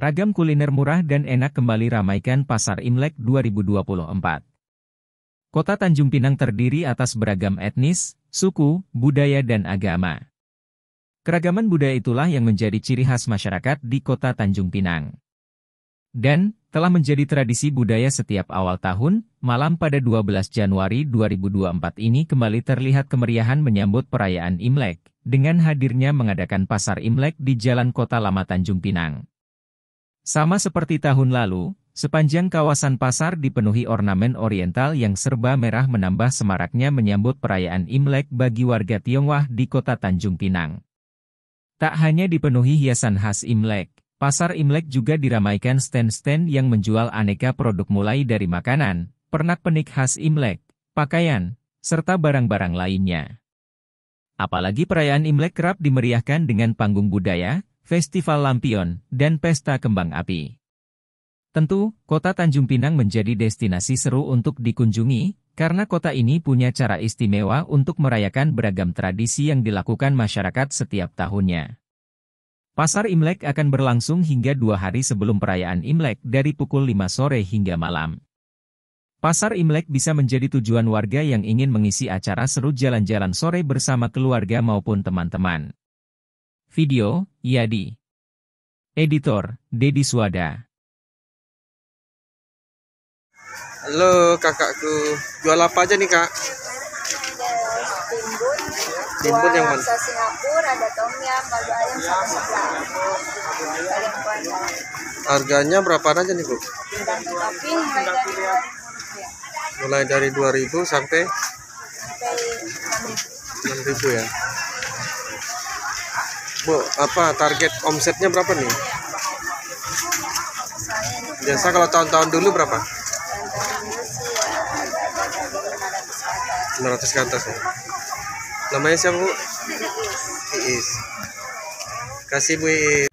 Ragam kuliner murah dan enak kembali ramaikan Pasar Imlek 2024. Kota Tanjung Pinang terdiri atas beragam etnis, suku, budaya dan agama. Keragaman budaya itulah yang menjadi ciri khas masyarakat di Kota Tanjung Pinang. Dan, telah menjadi tradisi budaya setiap awal tahun, malam pada 12 Januari 2024 ini kembali terlihat kemeriahan menyambut perayaan Imlek, dengan hadirnya mengadakan Pasar Imlek di Jalan Kota Lama Tanjung Pinang. Sama seperti tahun lalu, sepanjang kawasan pasar dipenuhi ornamen oriental yang serba merah menambah semaraknya menyambut perayaan Imlek bagi warga Tionghoa di kota Tanjung Pinang. Tak hanya dipenuhi hiasan khas Imlek, pasar Imlek juga diramaikan stand-stand yang menjual aneka produk mulai dari makanan, pernak-pernik khas Imlek, pakaian, serta barang-barang lainnya. Apalagi perayaan Imlek kerap dimeriahkan dengan panggung budaya, festival lampion, dan pesta kembang api. Tentu, kota Tanjung Pinang menjadi destinasi seru untuk dikunjungi, karena kota ini punya cara istimewa untuk merayakan beragam tradisi yang dilakukan masyarakat setiap tahunnya. Pasar Imlek akan berlangsung hingga dua hari sebelum perayaan Imlek dari pukul 5 sore hingga malam. Pasar Imlek bisa menjadi tujuan warga yang ingin mengisi acara seru jalan-jalan sore bersama keluarga maupun teman-teman. Video, Yadi. Editor, Dedi Swada. Halo kakakku, jual apa aja nih kak? timbun, yang mana? Singapura, ada tom yum, kaldu ayam sama. Harganya berapa aja nih bu? Mulai dari dua ya, Mulai dari 2000 sampai sampai 6.000. 6000 ya. Bu, apa target omsetnya berapa nih? Biasa kalau tahun-tahun dulu berapa? tahun dulu sih ya ada ada dari 500 500 ke atas. ya. Namanya siapa bu? Iis. Kasih bu Iis.